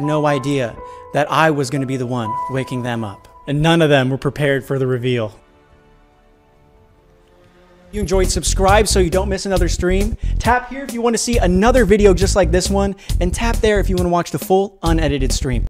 no idea that I was going to be the one waking them up. And none of them were prepared for the reveal. If you enjoyed, subscribe so you don't miss another stream. Tap here if you want to see another video just like this one, and tap there if you want to watch the full unedited stream.